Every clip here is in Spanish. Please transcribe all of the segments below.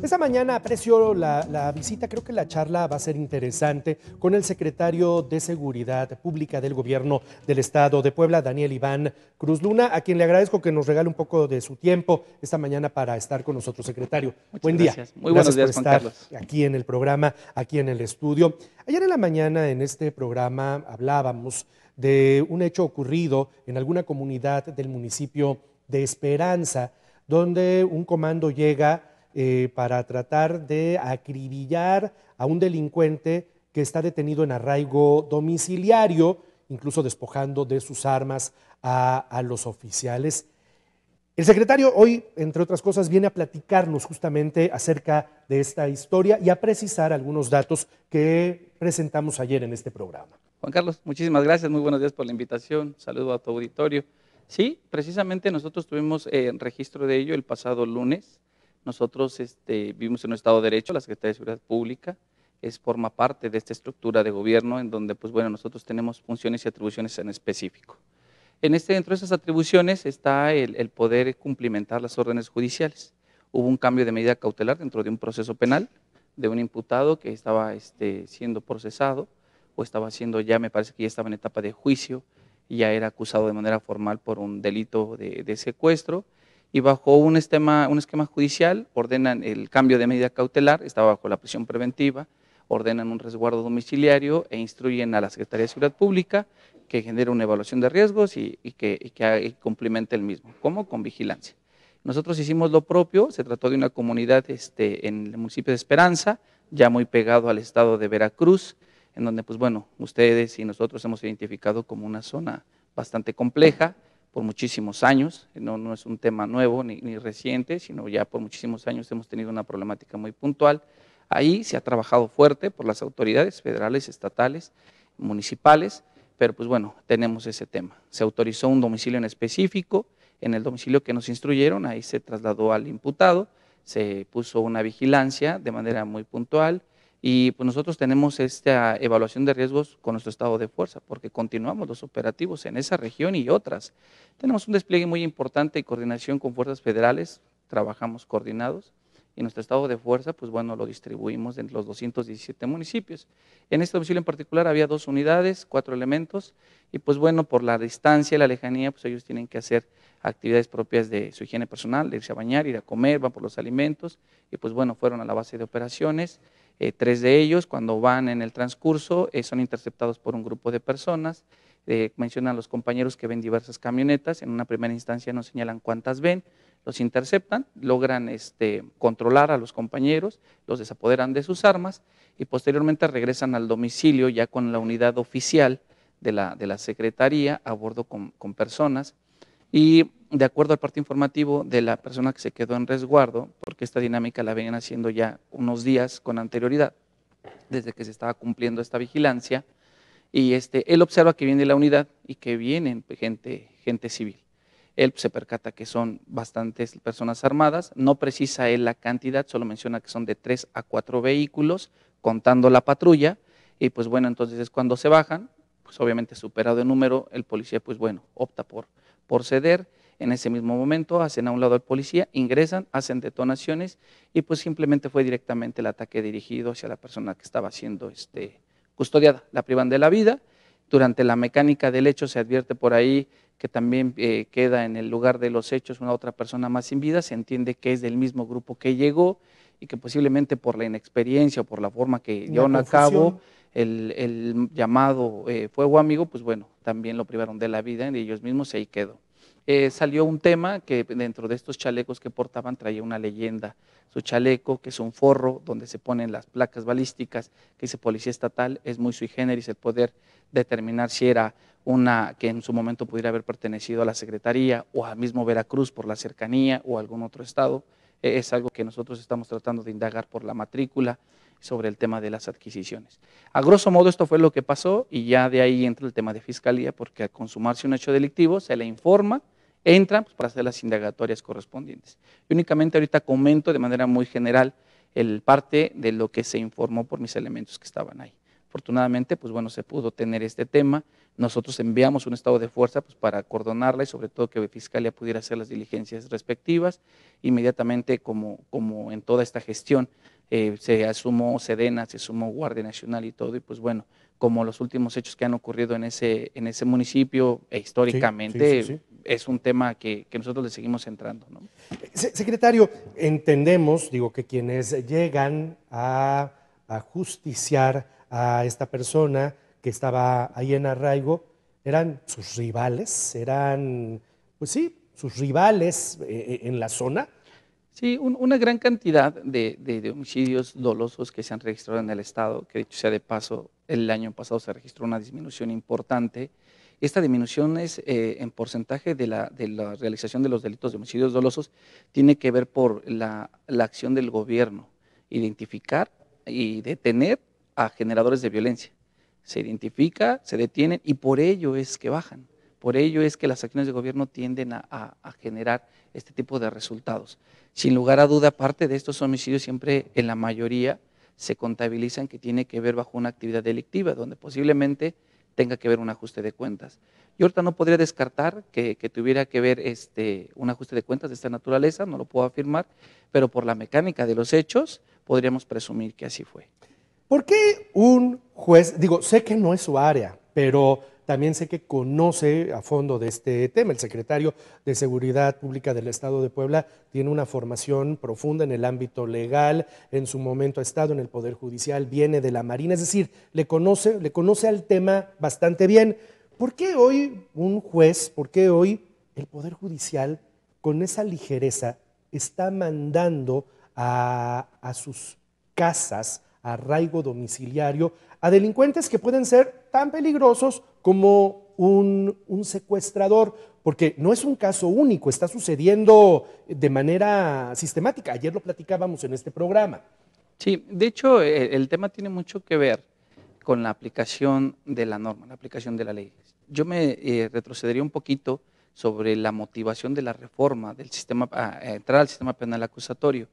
Esta mañana aprecio la, la, visita, creo que la charla va a ser interesante con el secretario de Seguridad Pública del Gobierno del Estado de Puebla, Daniel Iván Cruz Luna, a quien le agradezco que nos regale un poco de su tiempo esta mañana para estar con nosotros, secretario. Muchas Buen día. gracias. Muy buenos días, por Juan estar Carlos. aquí en el programa, aquí en el estudio. Ayer en la mañana en este programa hablábamos de un hecho ocurrido en alguna comunidad del municipio de Esperanza, donde un comando llega eh, para tratar de acribillar a un delincuente que está detenido en arraigo domiciliario, incluso despojando de sus armas a, los oficiales. El secretario hoy, entre otras cosas, viene a platicarnos justamente acerca de esta historia y a precisar algunos datos que presentamos ayer en este programa. Juan Carlos, muchísimas gracias, muy buenos días por la invitación, saludo a tu auditorio. Sí, precisamente nosotros tuvimos eh, registro de ello el pasado lunes. Nosotros este, vivimos en un Estado de Derecho, la Secretaría de Seguridad Pública es, forma parte de esta estructura de gobierno en donde pues, bueno, nosotros tenemos funciones y atribuciones en específico. En este, dentro de esas atribuciones está el, poder cumplimentar las órdenes judiciales. Hubo un cambio de medida cautelar dentro de un proceso penal de un imputado que estaba este, siendo procesado o estaba siendo ya, me parece que ya estaba en etapa de juicio, y ya era acusado de manera formal por un delito de, de secuestro y bajo un esquema, un esquema judicial ordenan el cambio de medida cautelar, estaba bajo la prisión preventiva, ordenan un resguardo domiciliario e instruyen a la Secretaría de Seguridad Pública que genere una evaluación de riesgos y, que, y el mismo. ¿Cómo? Con vigilancia. Nosotros hicimos lo propio, se trató de una comunidad este, en el municipio de Esperanza, ya muy pegado al estado de Veracruz, en donde, pues bueno, ustedes y nosotros hemos identificado como una zona bastante compleja por muchísimos años, no, no es un tema nuevo ni, ni, reciente, sino ya por muchísimos años hemos tenido una problemática muy puntual. Ahí se ha trabajado fuerte por las autoridades federales, estatales, municipales, pero pues bueno, tenemos ese tema. Se autorizó un domicilio en específico, en el domicilio que nos instruyeron, ahí se trasladó al imputado, se puso una vigilancia de manera muy puntual, y pues nosotros tenemos esta evaluación de riesgos con nuestro estado de fuerza, porque continuamos los operativos en esa región y otras. Tenemos un despliegue muy importante y coordinación con fuerzas federales, trabajamos coordinados, y nuestro estado de fuerza, pues bueno, lo distribuimos en los 217 municipios. En este domicilio en particular había dos unidades, cuatro elementos, y pues bueno, por la distancia y la lejanía, pues ellos tienen que hacer actividades propias de su higiene personal, de irse a bañar, ir a comer, van por los alimentos, y pues bueno, fueron a la base de operaciones. Eh, tres de ellos, cuando van en el transcurso, eh, son interceptados por un grupo de personas. Eh, mencionan los compañeros que ven diversas camionetas. En una primera instancia nos señalan cuántas ven, los interceptan, logran este, controlar a los compañeros, los desapoderan de sus armas y posteriormente regresan al domicilio ya con la unidad oficial de la, de la Secretaría a bordo con, con personas. Y de acuerdo al parte informativo de la persona que se quedó en resguardo, porque esta dinámica la venían haciendo ya unos días con anterioridad, desde que se estaba cumpliendo esta vigilancia, y este, él observa que viene la unidad y que vienen gente, gente civil. Él se percata que son bastantes personas armadas, no precisa él la cantidad, solo menciona que son de tres a cuatro vehículos, contando la patrulla, y pues bueno, entonces es cuando se bajan, pues obviamente superado el número, el policía pues bueno, opta por, por ceder, en ese mismo momento hacen a un lado al policía, ingresan, hacen detonaciones y pues simplemente fue directamente el ataque dirigido hacia la persona que estaba siendo este, custodiada, la privan de la vida. Durante la mecánica del hecho se advierte por ahí que también eh, queda en el lugar de los hechos una otra persona más sin vida, se entiende que es del mismo grupo que llegó y que posiblemente por la inexperiencia o por la forma que llevaron a cabo el, el llamado eh, fuego amigo, pues bueno, también lo privaron de la vida y ellos mismos y ahí quedó eh, salió un tema que dentro de estos chalecos que portaban traía una leyenda. Su chaleco, que es un forro donde se ponen las placas balísticas, que dice Policía Estatal, es muy sui generis el poder determinar si era una que en su momento pudiera haber pertenecido a la Secretaría o al mismo Veracruz por la cercanía o algún otro estado. Eh, es algo que nosotros estamos tratando de indagar por la matrícula sobre el tema de las adquisiciones. A grosso modo esto fue lo que pasó y ya de ahí entra el tema de fiscalía porque al consumarse un hecho delictivo se le informa entran pues, para hacer las indagatorias correspondientes. Y únicamente ahorita comento de manera muy general el parte de lo que se informó por mis elementos que estaban ahí. Afortunadamente, pues bueno, se pudo tener este tema. Nosotros enviamos un estado de fuerza pues, para acordonarla y sobre todo que Fiscalía pudiera hacer las diligencias respectivas. Inmediatamente, como, como en toda esta gestión, eh, se asumó Sedena, se sumó Guardia Nacional y todo, y pues bueno, como los últimos hechos que han ocurrido en ese, en ese municipio, e históricamente, es un tema que, nosotros le seguimos entrando. ¿no? Secretario, entendemos, digo, que quienes llegan a, a justiciar a esta persona que estaba ahí en arraigo, eran sus rivales, eran, pues sí, sus rivales eh, en la zona, Sí, una gran cantidad de, homicidios dolosos que se han registrado en el Estado, que dicho sea de paso, el año pasado se registró una disminución importante. Esta disminución es eh, en porcentaje de la, realización de los delitos de homicidios dolosos, tiene que ver por la, la acción del gobierno, identificar y detener a generadores de violencia. Se identifica, se detienen y por ello es que bajan. Por ello es que las acciones de gobierno tienden a, generar este tipo de resultados. Sin lugar a duda, parte de estos homicidios siempre en la mayoría se contabilizan que tiene que ver bajo una actividad delictiva, donde posiblemente tenga que ver un ajuste de cuentas. Yo ahorita no podría descartar que, tuviera que ver este, un ajuste de cuentas de esta naturaleza, no lo puedo afirmar, pero por la mecánica de los hechos podríamos presumir que así fue. ¿Por qué un juez, digo, sé que no es su área, pero también sé que conoce a fondo de este tema. El secretario de Seguridad Pública del Estado de Puebla tiene una formación profunda en el ámbito legal, en su momento ha estado en el Poder Judicial, viene de la Marina, es decir, le conoce, le conoce al tema bastante bien. ¿Por qué hoy un juez, por qué hoy el Poder Judicial con esa ligereza está mandando a, a sus casas, arraigo domiciliario, a delincuentes que pueden ser tan peligrosos como un, secuestrador, porque no es un caso único, está sucediendo de manera sistemática. Ayer lo platicábamos en este programa. Sí, de hecho eh, el tema tiene mucho que ver con la aplicación de la norma, la aplicación de la ley. Yo me eh, retrocedería un poquito sobre la motivación de la reforma del sistema, entrar al sistema penal acusatorio.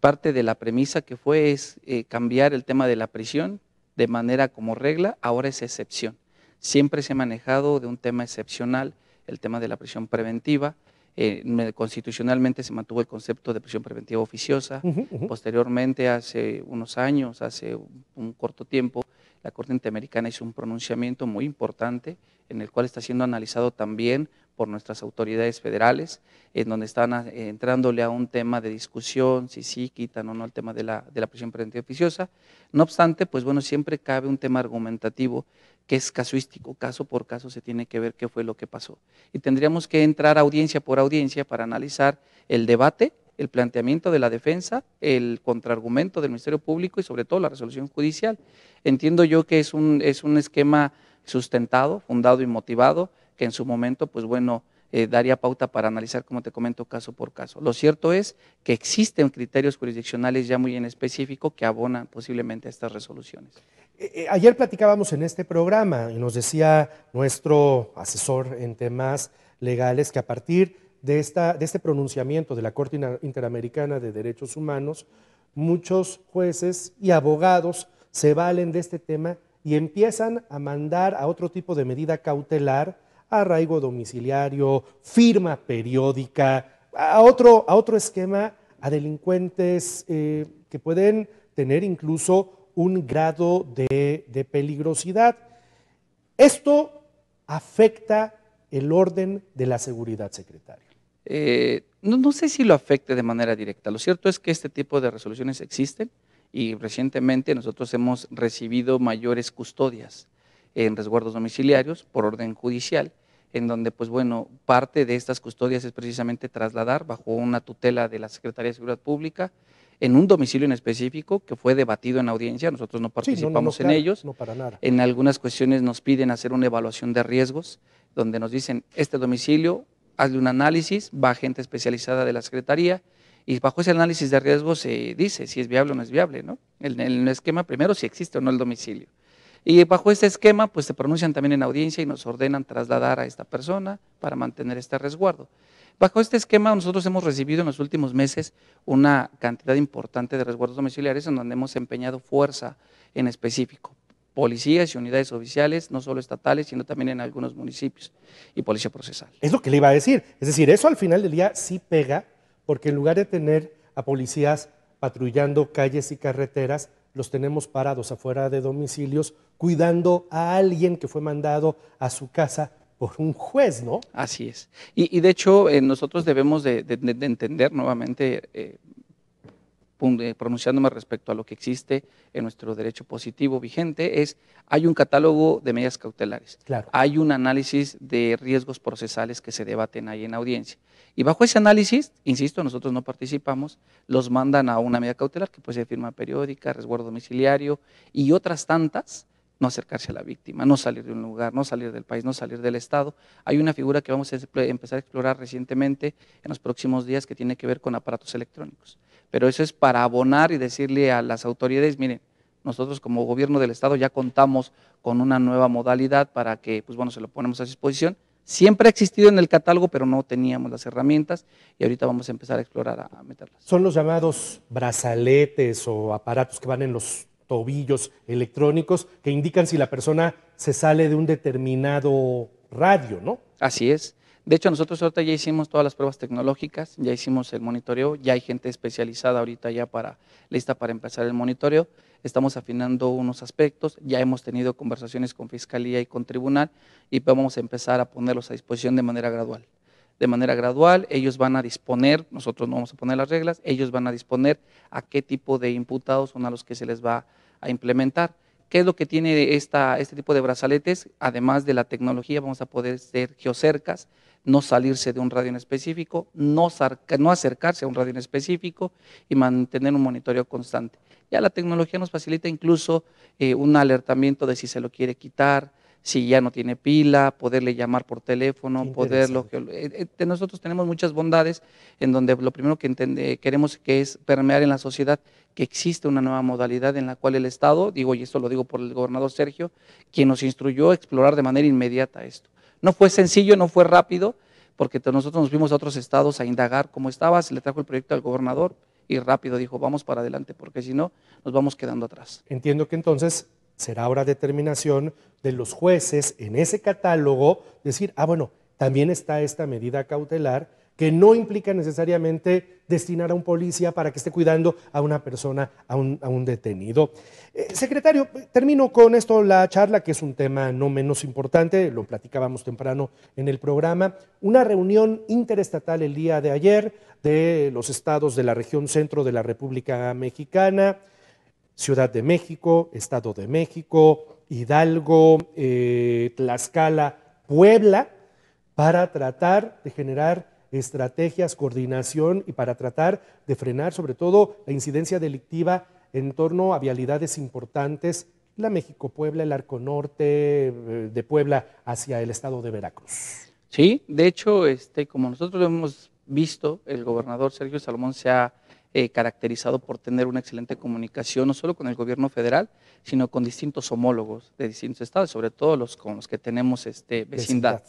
Parte de la premisa que fue es eh, cambiar el tema de la prisión de manera como regla, ahora es excepción. Siempre se ha manejado de un tema excepcional, el tema de la prisión preventiva. Eh, constitucionalmente se mantuvo el concepto de prisión preventiva oficiosa. Posteriormente, hace unos años, hace un, corto tiempo, la Corte Interamericana hizo un pronunciamiento muy importante en el cual está siendo analizado también por nuestras autoridades federales, en donde están eh, entrándole a un tema de discusión, si sí quitan o no el tema de la, de la prisión preventiva oficiosa. No obstante, pues bueno, siempre cabe un tema argumentativo que es casuístico, caso por caso se tiene que ver qué fue lo que pasó. Y tendríamos que entrar audiencia por audiencia para analizar el debate, el planteamiento de la defensa, el contraargumento del Ministerio Público y sobre todo la resolución judicial. Entiendo yo que es un, es un esquema sustentado, fundado y motivado, que en su momento, pues bueno, eh, daría pauta para analizar, como te comento, caso por caso. Lo cierto es que existen criterios jurisdiccionales ya muy en específico que abonan posiblemente a estas resoluciones. Eh, eh, ayer platicábamos en este programa y nos decía nuestro asesor en temas legales que a partir de, esta, de este pronunciamiento de la Corte Interamericana de Derechos Humanos, muchos jueces y abogados se valen de este tema y empiezan a mandar a otro tipo de medida cautelar arraigo domiciliario, firma periódica, a otro, a otro esquema, a delincuentes eh, que pueden tener incluso un grado de, peligrosidad. Esto afecta el orden de la seguridad, secretario. Eh, no, no, sé si lo afecte de manera directa. Lo cierto es que este tipo de resoluciones existen y recientemente nosotros hemos recibido mayores custodias en resguardos domiciliarios por orden judicial, en donde, pues bueno, parte de estas custodias es precisamente trasladar bajo una tutela de la Secretaría de Seguridad Pública en un domicilio en específico que fue debatido en audiencia, nosotros no participamos en ellos. No para nada. En algunas cuestiones nos piden hacer una evaluación de riesgos, donde nos dicen, este domicilio, hazle un análisis, va gente especializada de la Secretaría, y bajo ese análisis de riesgos se dice si es viable o no es viable, ¿no? En el esquema primero si existe o no el domicilio. Y bajo este esquema, pues se pronuncian también en audiencia y nos ordenan trasladar a esta persona para mantener este resguardo. Bajo este esquema, nosotros hemos recibido en los últimos meses una cantidad importante de resguardos domiciliares en donde hemos empeñado fuerza en específico. policías y unidades oficiales, no solo estatales, sino también en algunos municipios, y policía procesal. Es lo que le iba a decir. Es decir, eso al final del día sí pega, porque en lugar de tener a policías patrullando calles y carreteras, los tenemos parados afuera de domicilios, cuidando a alguien que fue mandado a su casa por un juez, ¿no? Así es. Y, de hecho, eh, nosotros debemos de, entender nuevamente, eh, pronunciándome respecto a lo que existe en nuestro derecho positivo vigente, es hay un catálogo de medidas cautelares. Claro. Hay un análisis de riesgos procesales que se debaten ahí en audiencia. Y bajo ese análisis, insisto, nosotros no participamos, los mandan a una medida cautelar que puede ser firma periódica, resguardo domiciliario y otras tantas no acercarse a la víctima, no salir de un lugar, no salir del país, no salir del Estado. Hay una figura que vamos a empezar a explorar recientemente en los próximos días que tiene que ver con aparatos electrónicos. Pero eso es para abonar y decirle a las autoridades, miren, nosotros como gobierno del Estado ya contamos con una nueva modalidad para que, pues bueno, se lo ponemos a disposición. Siempre ha existido en el catálogo, pero no teníamos las herramientas y ahorita vamos a empezar a explorar, a meterlas. Son los llamados brazaletes o aparatos que van en los tobillos electrónicos que indican si la persona se sale de un determinado radio, ¿no? Así es. De hecho, nosotros ahorita ya hicimos todas las pruebas tecnológicas, ya hicimos el monitoreo, ya hay gente especializada ahorita ya para lista para empezar el monitoreo. Estamos afinando unos aspectos, ya hemos tenido conversaciones con fiscalía y con tribunal y vamos a empezar a ponerlos a disposición de manera gradual de manera gradual, ellos van a disponer, nosotros no vamos a poner las reglas, ellos van a disponer a qué tipo de imputados son a los que se les va a implementar. ¿Qué es lo que tiene esta, este tipo de brazaletes? Además de la tecnología, vamos a poder ser geocercas, no salirse de un radio en específico, no, no acercarse a un radio en específico y mantener un monitoreo constante. Ya la tecnología nos facilita incluso eh, un alertamiento de si se lo quiere quitar, si ya no tiene pila, poderle llamar por teléfono, poderlo. Eh, eh, nosotros tenemos muchas bondades en donde lo primero que queremos que es permear en la sociedad que existe una nueva modalidad en la cual el Estado, digo, y esto lo digo por el gobernador Sergio, quien nos instruyó a explorar de manera inmediata esto. No fue sencillo, no fue rápido, porque nosotros nos vimos a otros estados a indagar cómo estaba, se le trajo el proyecto al gobernador y rápido dijo, vamos para adelante, porque si no, nos vamos quedando atrás. Entiendo que entonces será ahora determinación de los jueces en ese catálogo decir, ah, bueno, también está esta medida cautelar que no implica necesariamente destinar a un policía para que esté cuidando a una persona, a un, detenido. Eh, secretario, termino con esto la charla, que es un tema no menos importante, lo platicábamos temprano en el programa, una reunión interestatal el día de ayer de los estados de la región centro de la República Mexicana, Ciudad de México, Estado de México, Hidalgo, eh, Tlaxcala, Puebla, para tratar de generar estrategias, coordinación y para tratar de frenar sobre todo la incidencia delictiva en torno a vialidades importantes, la México-Puebla, el Arco Norte eh, de Puebla hacia el estado de Veracruz. Sí, de hecho, este, como nosotros lo hemos visto, el gobernador Sergio Salomón se ha eh, caracterizado por tener una excelente comunicación, no solo con el gobierno federal, sino con distintos homólogos de distintos estados, sobre todo los con los que tenemos este, vecindad.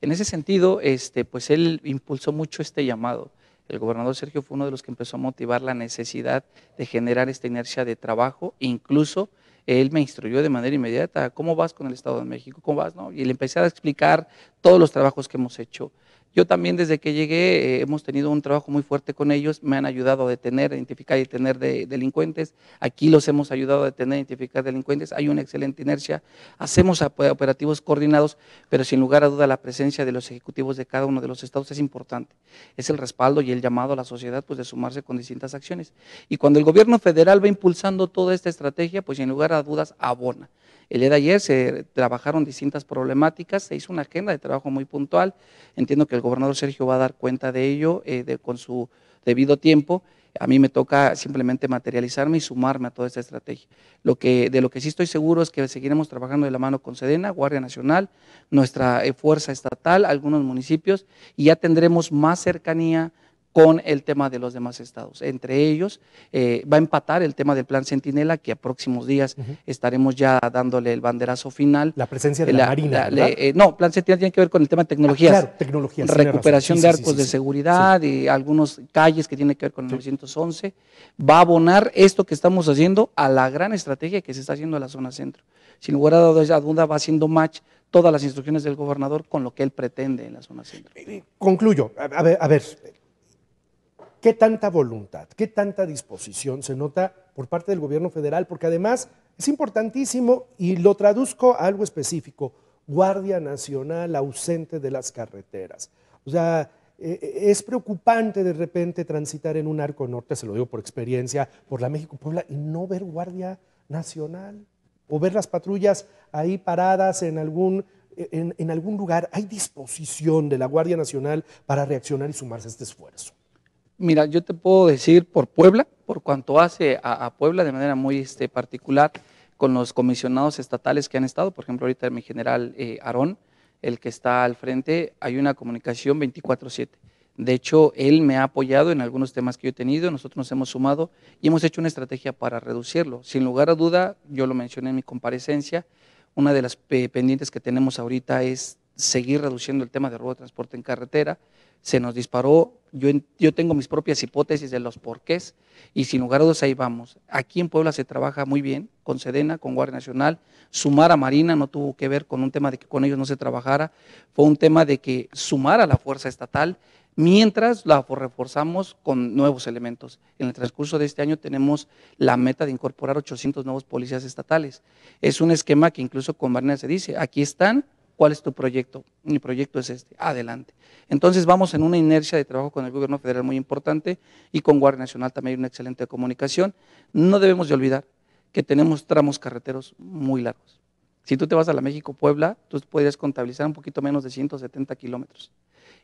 En ese sentido, este, pues él impulsó mucho este llamado. El gobernador Sergio fue uno de los que empezó a motivar la necesidad de generar esta inercia de trabajo, incluso él me instruyó de manera inmediata, ¿cómo vas con el Estado de México? ¿Cómo vas? No? Y le empecé a explicar todos los trabajos que hemos hecho. Yo también desde que llegué eh, hemos tenido un trabajo muy fuerte con ellos, me han ayudado a detener, identificar y detener de, delincuentes. Aquí los hemos ayudado a detener, a identificar delincuentes. Hay una excelente inercia. Hacemos operativos coordinados, pero sin lugar a duda la presencia de los ejecutivos de cada uno de los estados es importante. Es el respaldo y el llamado a la sociedad pues, de sumarse con distintas acciones. Y cuando el gobierno federal va impulsando toda esta estrategia, pues sin lugar a dudas abona. El día de ayer se trabajaron distintas problemáticas, se hizo una agenda de trabajo muy puntual. Entiendo que el gobernador Sergio va a dar cuenta de ello eh, con su debido tiempo. A mí me toca simplemente materializarme y sumarme a toda esta estrategia. Lo que, de lo que sí estoy seguro es que seguiremos trabajando de la mano con Sedena, Guardia Nacional, nuestra eh, fuerza estatal, algunos municipios, y ya tendremos más cercanía con el tema de los demás estados. Entre ellos eh, va a empatar el tema del plan Centinela, que a próximos días estaremos ya dándole el banderazo final. La presencia de la, Marina. Eh, no, plan Centinela tiene que ver con el tema de tecnologías. Ah, claro, tecnologías. Recuperación de arcos de seguridad y algunos calles que tienen que ver con el 911. Va a abonar esto que estamos haciendo a la gran estrategia que se está haciendo en la zona centro. Sin lugar a duda va haciendo match todas las instrucciones del gobernador con lo que él pretende en la zona centro. Concluyo. A ver, a ver ¿Qué tanta voluntad, qué tanta disposición se nota por parte del gobierno federal? Porque además es importantísimo y lo traduzco a algo específico, Guardia Nacional ausente de las carreteras. O sea, e, e, es preocupante de repente transitar en un arco norte, se lo digo por experiencia, por la México-Puebla y no ver Guardia Nacional o ver las patrullas ahí paradas en algún, en algún lugar. ¿Hay disposición de la Guardia Nacional para reaccionar y sumarse a este esfuerzo? Mira, yo te puedo decir por Puebla, por cuanto hace a, Puebla de manera muy este, particular con los comisionados estatales que han estado, por ejemplo, ahorita mi general eh, Aarón, el que está al frente, hay una comunicación 24/7. De hecho, él me ha apoyado en algunos temas que yo he tenido, nosotros nos hemos sumado y hemos hecho una estrategia para reducirlo. Sin lugar a duda, yo lo mencioné en mi comparecencia, una de las pendientes que tenemos ahorita es seguir reduciendo el tema de robo de transporte en carretera. Se nos disparó, yo, yo tengo mis propias hipótesis de los porqués y sin lugar a dudas ahí vamos. Aquí en Puebla se trabaja muy bien con Sedena, con Guardia Nacional. Sumar a Marina no tuvo que ver con un tema de que con ellos no se trabajara, fue un tema de que sumar a la fuerza estatal mientras la reforzamos con nuevos elementos. En el transcurso de este año tenemos la meta de incorporar 800 nuevos policías estatales. Es un esquema que incluso con Marina se dice, aquí están, ¿Cuál es tu proyecto? Mi proyecto es este, adelante. Entonces vamos en una inercia de trabajo con el gobierno federal muy importante y con Guardia Nacional también hay una excelente comunicación. No debemos de olvidar que tenemos tramos carreteros muy largos. Si tú te vas a la México-Puebla, tú podrías contabilizar un poquito menos de 170 kilómetros.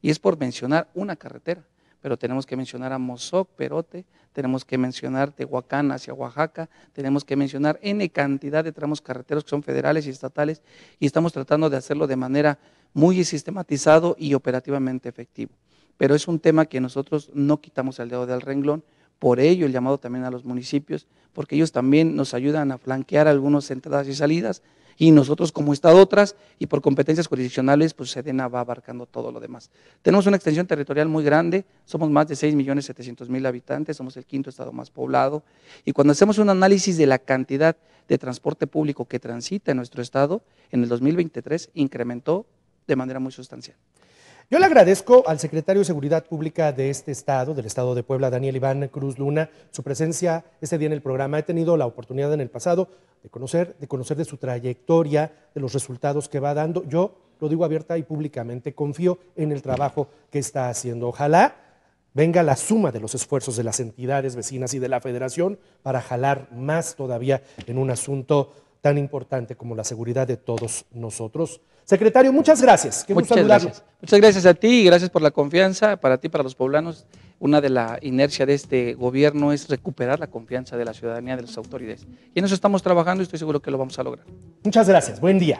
Y es por mencionar una carretera pero tenemos que mencionar a Mozoc, Perote, tenemos que mencionar Tehuacán hacia Oaxaca, tenemos que mencionar N cantidad de tramos carreteros que son federales y estatales y estamos tratando de hacerlo de manera muy sistematizado y operativamente efectivo. Pero es un tema que nosotros no quitamos el dedo del renglón, por ello el llamado también a los municipios, porque ellos también nos ayudan a flanquear algunas entradas y salidas, y nosotros como Estado otras, y por competencias jurisdiccionales, pues Sedena va abarcando todo lo demás. Tenemos una extensión territorial muy grande, somos más de 6.700.000 habitantes, somos el quinto Estado más poblado, y cuando hacemos un análisis de la cantidad de transporte público que transita en nuestro Estado, en el 2023 incrementó de manera muy sustancial. Yo le agradezco al secretario de Seguridad Pública de este estado, del estado de Puebla, Daniel Iván Cruz Luna, su presencia este día en el programa. He tenido la oportunidad en el pasado de conocer, de conocer de su trayectoria, de los resultados que va dando. Yo lo digo abierta y públicamente, confío en el trabajo que está haciendo. Ojalá venga la suma de los esfuerzos de las entidades vecinas y de la federación para jalar más todavía en un asunto tan importante como la seguridad de todos nosotros. Secretario, muchas gracias. muchas gracias. Muchas gracias a ti y gracias por la confianza. Para ti, para los poblanos, una de la inercia de este gobierno es recuperar la confianza de la ciudadanía, de las autoridades. Y en eso estamos trabajando y estoy seguro que lo vamos a lograr. Muchas gracias. Buen día.